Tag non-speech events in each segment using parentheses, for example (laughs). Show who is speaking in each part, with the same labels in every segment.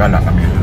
Speaker 1: Wala
Speaker 2: kami.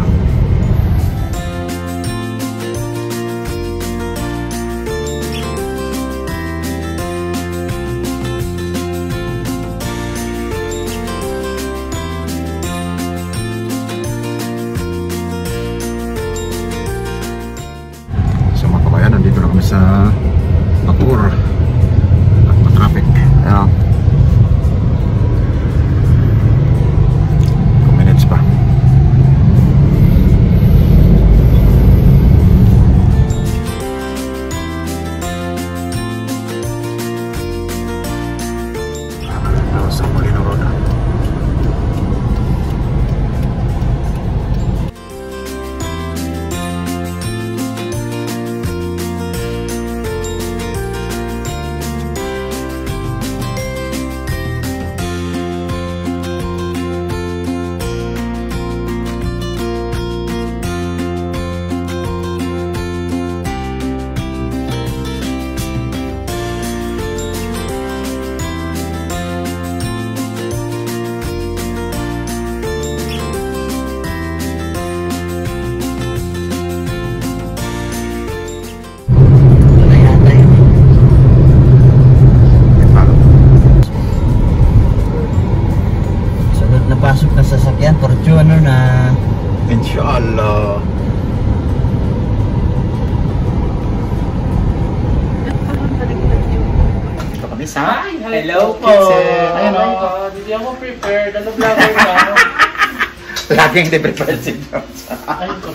Speaker 2: Jones.
Speaker 3: Ayun ko.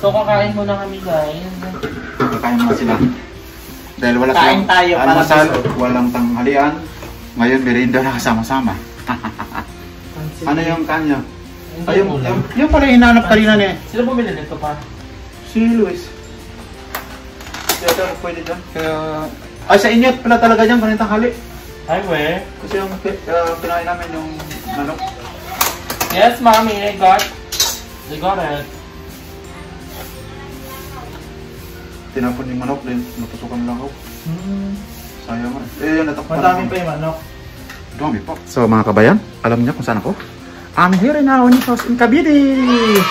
Speaker 3: So, kakain muna kami guys.
Speaker 2: Kakain mga sila. Dahil wala
Speaker 3: Kain
Speaker 2: silang
Speaker 3: tayo para
Speaker 2: almusal,
Speaker 3: sa-
Speaker 2: walang tanghalian. Ngayon, merienda na kasama-sama. Ano yung kanya? Ay, yung, yung, yung pala hinanap kanina ni
Speaker 3: Sino bumili nito pa?
Speaker 2: si Luis. Kaya pwede dyan. Kaya... Ay, sa inyo pala talaga dyan, ganitong tanghali.
Speaker 3: Hi, where?
Speaker 2: Kasi yung uh, kinain namin yung manok.
Speaker 3: Yes, mommy, I got. I got it.
Speaker 2: Tinapon yung manok din, natusukan lang ako. Sayang nga. Eh, natakpan
Speaker 3: Madami pa yung manok.
Speaker 2: Dami po. So mga kabayan, alam niyo kung saan ako? I'm here in our new house in Cavite! (laughs)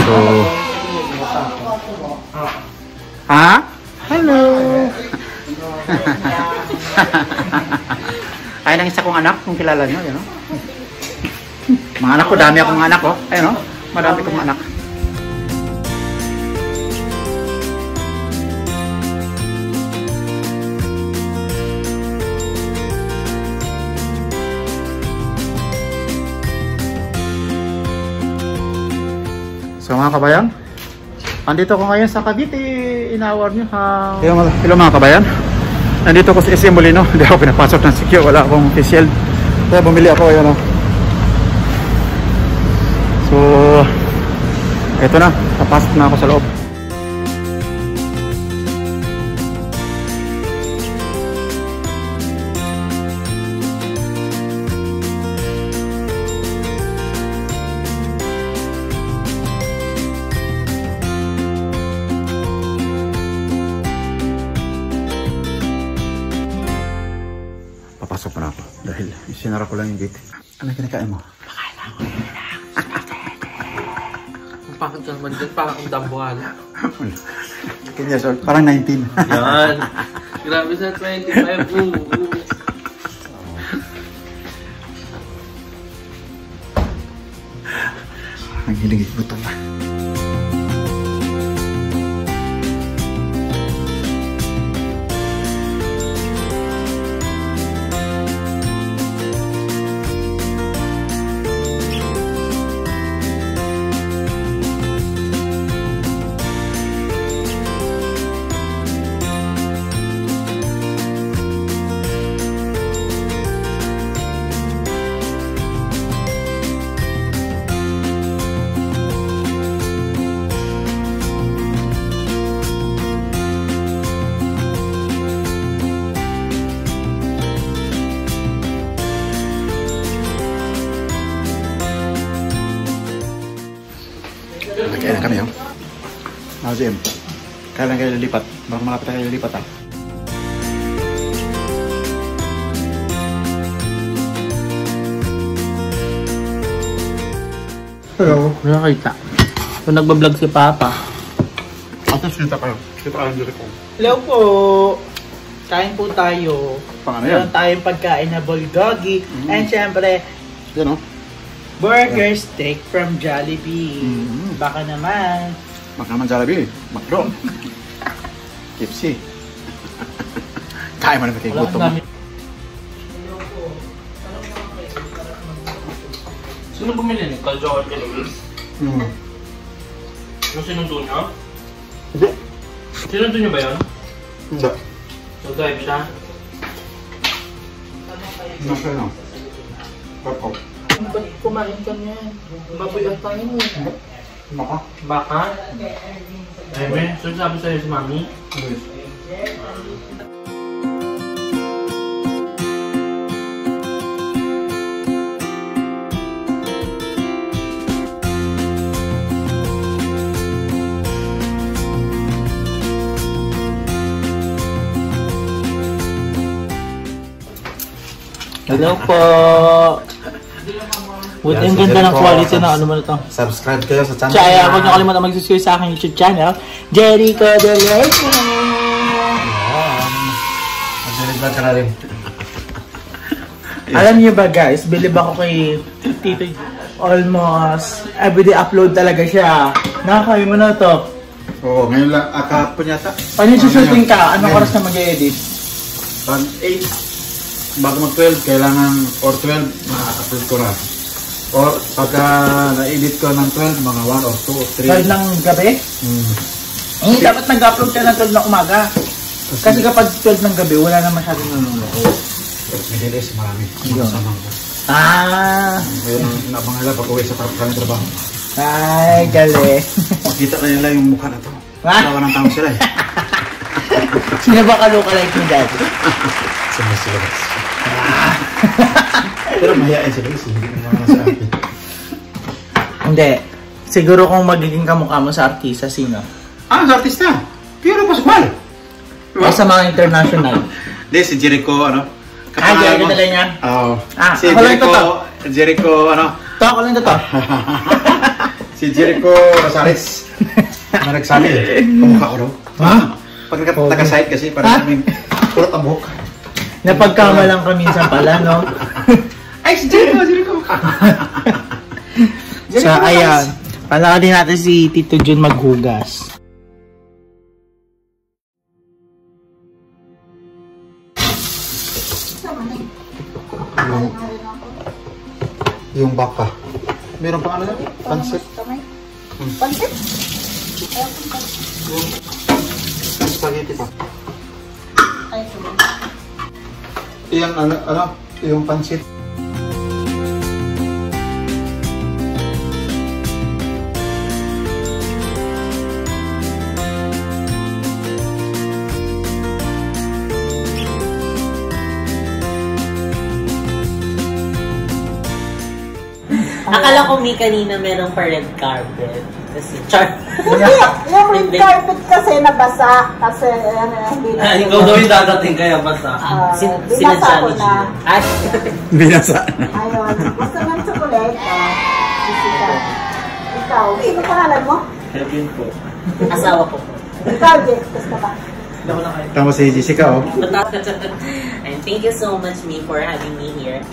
Speaker 2: So, ha? Hello! (laughs) Ay, nang isa kong anak, kung kilala niyo, yun, no? Mga anak ko, dami akong anak, oh. Ayun, no? Madami kong anak. So mga kabayan, andito ko ngayon sa Cavite, in our new house. Hello, hello mga kabayan, nandito ko sa SM Molino, hindi ako pinapasok ng secure, wala akong official. Kaya bumili ako, ayan o. So, eto na, papasok na ako sa loob. Papasok pa na ako dahil sinara ko lang yung gate. Ano kinakain mo?
Speaker 3: Ang ka naman dyan, parang ang dambuhan.
Speaker 2: Kanya, so, parang 19.
Speaker 3: Yan. Grabe sa 25. Ooh, ooh.
Speaker 2: Ang hilig gutom na. Azim, kailan kayo lilipat? Baka malapit na kayo lilipat, ah.
Speaker 3: Hello. Nakakita. So, nagbablog si Papa.
Speaker 2: Ate, kita kayo. Kita kayo dito ko.
Speaker 1: Hello po! Kain po tayo.
Speaker 2: Pang ano yan?
Speaker 1: Meron tayong pagkain na bulgogi.
Speaker 2: Mm.
Speaker 1: And syempre,
Speaker 2: Yan, oh.
Speaker 1: burger steak from Jollibee.
Speaker 2: Mm.
Speaker 1: Baka naman,
Speaker 2: Makan naman Jollibee. Makro. KFC. (laughs) Kaya mo na kayo gutom.
Speaker 3: Sino bumili ni Kaljo at Philippines?
Speaker 2: Hmm.
Speaker 3: Yung sinundo niyo?
Speaker 2: Hindi.
Speaker 3: Sinundo niyo ba yun?
Speaker 2: Hindi.
Speaker 3: Nag-drive siya?
Speaker 2: Nasa na.
Speaker 1: Ba't kumain ka niyan? Baboy at tayo mo.
Speaker 2: Maka.
Speaker 3: Baka? Ay, be. So, sabi sa'yo si Mami?
Speaker 1: Hello po. Buti ang ganda ng quality na ano mo na to.
Speaker 2: Subscribe kayo sa channel.
Speaker 1: Tsaya, huwag niyo kalimutan mag-subscribe sa aking YouTube channel, Jericho Delego.
Speaker 2: Mag-vlog ka na rin. (laughs)
Speaker 1: Alam niyo ba guys, believe ako kay Tito. Almost everyday upload talaga siya. Nakakaya mo na to.
Speaker 2: Oo, ngayon lang. Kahapon yata.
Speaker 1: Pag nagsushooting ka, anong oras na mag-edit?
Speaker 2: Pag 8, bago mag 12, kailangan, or 12, ma-upload ko na. Or pagka na-edit ko ng 12, mga 1 or 2 or 3.
Speaker 1: 12 ng gabi?
Speaker 2: Hmm.
Speaker 1: Eh, dapat nag-upload ka ng 12 ng umaga. Kasi kapag 12 ng gabi, wala na masyadong nanonood.
Speaker 2: Madalis, marami. Ko.
Speaker 1: Ah,
Speaker 2: Ngayon, inabangan nila pag uwi sa kanilang trabaho.
Speaker 1: ay, galing.
Speaker 2: Makita na nila yung mukha na to.
Speaker 1: Ha?
Speaker 2: Tawa ng tao sila eh. (laughs)
Speaker 1: Sino ba ka-lookalike mo dati? (laughs)
Speaker 2: Sila sila. Pero mahihain sila kasi hindi naman sa akin.
Speaker 1: Hindi. Siguro kung magiging kamukha mo sa artista, sino?
Speaker 2: Ah, sa artista. Pero Pascual.
Speaker 1: O sa mga international.
Speaker 2: Hindi, si Jericho, ano?
Speaker 1: Ah, Jericho dala niya?
Speaker 2: Oo.
Speaker 1: Ah,
Speaker 2: si
Speaker 1: ako lang
Speaker 2: Jericho,
Speaker 1: to,
Speaker 2: Jericho, ano?
Speaker 1: To, ako lang to to. (laughs)
Speaker 2: si Jericho Rosares. na nagsabi, kumukha ko daw.
Speaker 1: Ha?
Speaker 2: Pag naka-side kasi, parang kaming purot ang buhok.
Speaker 1: Napagkama lang ka minsan pala, no? (laughs)
Speaker 2: Ay, si Jericho, Jericho. (laughs)
Speaker 1: so, ayan. Palaka din natin si Tito Jun maghugas.
Speaker 2: Yung, yung baka. Meron pa ano yan? Pansit.
Speaker 4: Pansit?
Speaker 2: Yung spaghetti pa.
Speaker 4: Ay, sige.
Speaker 2: Yung ano, ano, yung pansit.
Speaker 5: Akala ko may kanina merong pa red carpet. Kasi, char.
Speaker 4: yung (laughs) red carpet kasi nabasa. Kasi ano, hindi na.
Speaker 3: Ah, ikaw daw yung dadating kaya basta.
Speaker 4: Ah,
Speaker 5: Sin
Speaker 4: binasa
Speaker 5: sinadya
Speaker 4: ko
Speaker 5: ni
Speaker 4: na.
Speaker 5: Ay, (laughs)
Speaker 2: Binasa.
Speaker 4: Ayun. Gusto ng chocolate? Ah, sisika. Ikaw, sino pangalan mo?
Speaker 3: Kevin po.
Speaker 5: asawa ko.
Speaker 4: Ikaw, Jess. Gusto ba?
Speaker 2: Tama si Jessica, oh. (laughs)
Speaker 5: And thank you so much, me, for having me here. (laughs)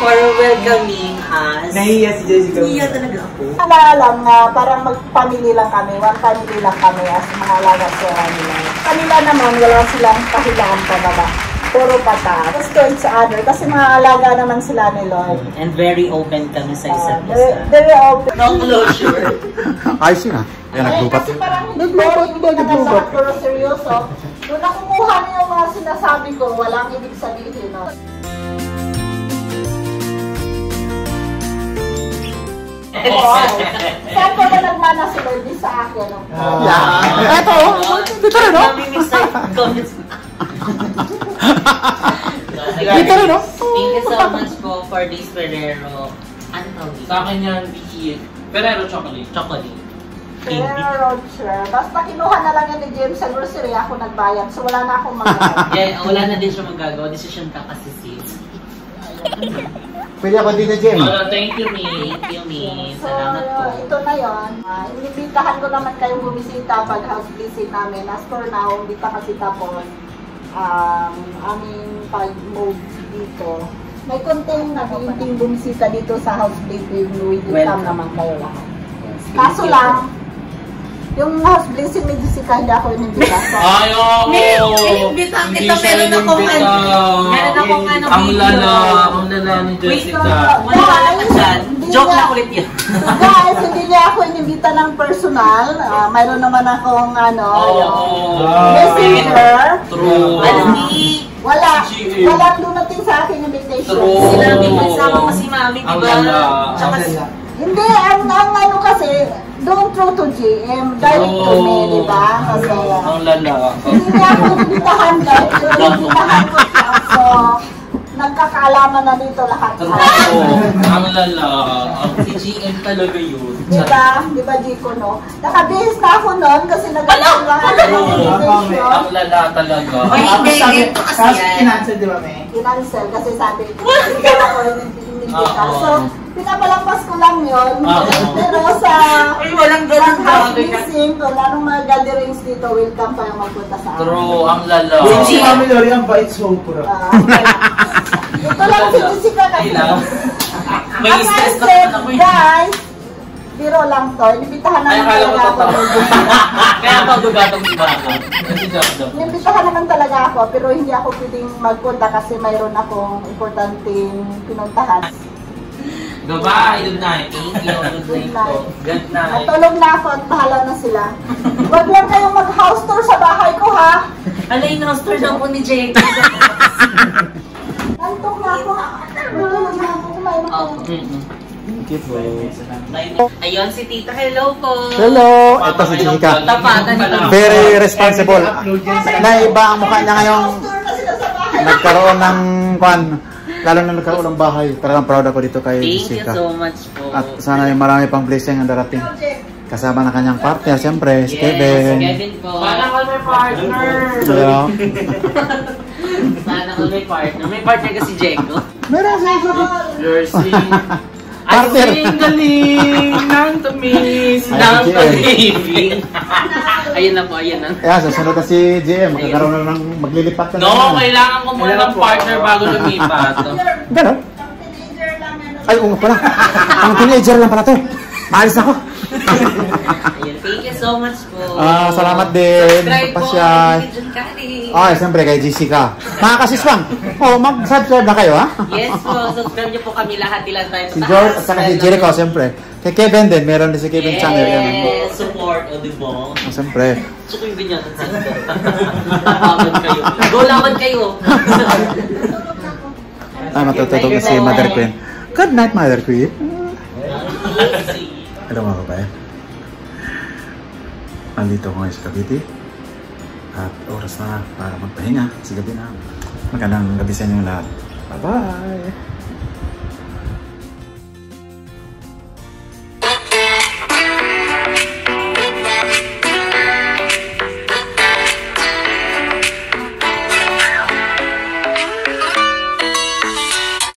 Speaker 5: For welcoming us.
Speaker 1: Nahiya si Jessica.
Speaker 5: Nahiya talaga ako.
Speaker 4: Wala lang na parang mag-family lang kami. One family lang kami as mga alaga sa nila. Kanila naman, wala silang kahilangan pa baba. Puro pata. Tapos to each other. Kasi mga alaga naman sila ni Lord.
Speaker 5: And very open kami sa
Speaker 4: Ah,
Speaker 5: isa't
Speaker 4: very,
Speaker 5: isa.
Speaker 4: very open.
Speaker 5: No closure. (laughs)
Speaker 2: Ayos yun, ah. Yan,
Speaker 4: Ay,
Speaker 2: naglupat.
Speaker 4: kasi parang
Speaker 2: Naglupat,
Speaker 4: hindi
Speaker 2: bakit
Speaker 4: sa pero seryoso. Nung nakukuha niyo yung mga sinasabi ko, walang ibig sabihin. No? Wow. (laughs) Saan ko ba nagmana si Lord Di sa akin?
Speaker 1: Yeah. Eto,
Speaker 5: Dito rin, no? comments.
Speaker 1: Rin, no?
Speaker 5: Thank you so much po for this Ferrero. Ano tawag dito?
Speaker 3: Sa akin yan, Vicky. Ferrero chocolate.
Speaker 5: Chocolate.
Speaker 4: Pero Roger, basta kinuha na lang yan ni James sa grocery, ako nagbayad. So wala na akong magbayad. (laughs)
Speaker 5: Yeah, wala na din siya magagawa. Decision ka kasi sis.
Speaker 2: Pwede ako dito, Jem.
Speaker 3: Uh, thank you, me.
Speaker 5: Thank you, me.
Speaker 4: So,
Speaker 5: Salamat po.
Speaker 4: yun, ito na yon. Uh, inibitahan ko naman kayong bumisita pag house visit namin. As for now, hindi pa kasi tapos um, aming pag-move dito. May konting naging bumisita dito sa house visit. Welcome
Speaker 5: Welcome.
Speaker 4: naman kayo lahat. Yes. Kaso lang, yung house blessing ni Jessica, hindi ako inimbita. (laughs)
Speaker 3: Ay, oo. Hindi
Speaker 5: kita, meron akong
Speaker 3: inimbita.
Speaker 5: ano, meron akong ano,
Speaker 3: Ang lala, ang lala ni Jessica.
Speaker 5: Wala ka naman dyan.
Speaker 4: Hindi
Speaker 5: Joke
Speaker 4: niya-
Speaker 5: lang ulit yun. (laughs)
Speaker 4: Guys, hindi niya ako inimbita ng personal. Ah, mayroon naman akong ano, yung
Speaker 3: Oo.
Speaker 4: messenger.
Speaker 3: True.
Speaker 5: Ano ni?
Speaker 4: Wala, walang dumating sa akin invitation.
Speaker 3: True.
Speaker 5: Sinabi ko sama ko si Mami, di ba? Tsaka.
Speaker 4: Hindi, ang, ang ano kasi, don't through to GM, direct to me, di ba? Kasi,
Speaker 3: Ang lala.
Speaker 4: hindi niya ako inimbitahan guys, pero inimbitahan ko siya. So, nagkakaalaman na dito lahat.
Speaker 3: True. Ang lala. Ang si GM talaga yun.
Speaker 4: Di ba? Di ba, Jico, no? Nakabihis na ako noon kasi ako ng invitation.
Speaker 3: Ang lala talaga.
Speaker 5: Ay, hindi, kasi
Speaker 1: kinancel, di ba, May?
Speaker 4: Kinancel kasi sabi, hindi ako inimbita.
Speaker 3: Oo.
Speaker 4: So, pinapalampas ko lang yun.
Speaker 3: Oo.
Speaker 4: Pero sa
Speaker 5: Ay, walang
Speaker 4: Sa
Speaker 5: ganun ka.
Speaker 4: blessing, kung anong mga gatherings dito, welcome kayo magpunta sa amin.
Speaker 3: True. Ang lala.
Speaker 1: Yung si Mami Lori, ang bait sobra.
Speaker 4: Ah, (laughs) ito lang si Jessica kasi. (laughs)
Speaker 3: May stress na ako eh.
Speaker 4: guys, biro lang to. Inibitahan
Speaker 3: Ay,
Speaker 4: naman
Speaker 3: ko
Speaker 4: talaga ako. (laughs)
Speaker 3: Kaya ako dugatong joke daw.
Speaker 4: Inibitahan naman talaga ako, pero hindi ako pwedeng magpunta kasi mayroon akong importanteng pinuntahan.
Speaker 3: Goodbye. Good night. Thank you. Good night po. Good night.
Speaker 4: Natulog na ako at bahala na sila. Huwag lang kayong mag-house tour sa bahay ko, ha?
Speaker 5: Ano yung roster daw po ni Jake?
Speaker 4: Nantok na ako. Natulog na ako. Kumain ako.
Speaker 3: Mm-mm.
Speaker 5: Ayun, si Tita. Hello po.
Speaker 2: Hello! Ito si
Speaker 5: Tita.
Speaker 2: Very responsible.
Speaker 1: Upload yan sa...
Speaker 2: Na iba ang mukha niya ngayong nagkaroon ng kwan. Lalo na nagkaroon ng bahay. Talagang proud ako dito kay
Speaker 5: Thank you
Speaker 2: Jessica.
Speaker 5: so much po.
Speaker 2: At sana yung marami pang blessing ang darating. Kasama na kanyang partner, siyempre, si
Speaker 5: Yes,
Speaker 2: Kevin.
Speaker 5: Kevin po.
Speaker 3: Paano ka may partner?
Speaker 2: Hello. (laughs)
Speaker 5: Sana ko may partner. May partner kasi Jeko.
Speaker 2: Meron siya
Speaker 3: You're sweet. (laughs)
Speaker 2: Partner.
Speaker 3: Ay, sing galing (laughs) ng tamis
Speaker 2: Ay,
Speaker 3: ng pag-ibig. (laughs)
Speaker 5: ayun na po, ayun na.
Speaker 2: Kaya susunod na si GM, magkakaroon na ng maglilipat na
Speaker 3: No, kailangan ko muna ng partner bago lumipat.
Speaker 2: Ganon?
Speaker 4: Teenager lang yan.
Speaker 2: Ay, oo nga pala. (laughs) Ang teenager lang pala to. Maalis ako.
Speaker 5: Ayun, thank you so much po.
Speaker 2: Ah, salamat din.
Speaker 5: Subscribe po kay Kari.
Speaker 2: Ay, siyempre kay Jessica. Mga kasiswang, oh, mag-subscribe na kayo, ha?
Speaker 5: Yes po, subscribe niyo po kami lahat ilan tayo.
Speaker 2: Si George at saka si Jericho, siyempre. Kay Kevin din, meron din si Kevin channel. Yan.
Speaker 5: Yes, support, o di ba?
Speaker 2: Oh, siyempre.
Speaker 5: Gusto ko yung sa Laban kayo. Go laban kayo.
Speaker 2: Ah, matutulog na si Mother Queen. Good night, Mother Queen. Hello mga kabayan. Nandito ko ngayon sa Cavite. At oras na para magpahinga sa gabi na. Magandang gabi sa inyo lahat. Bye-bye!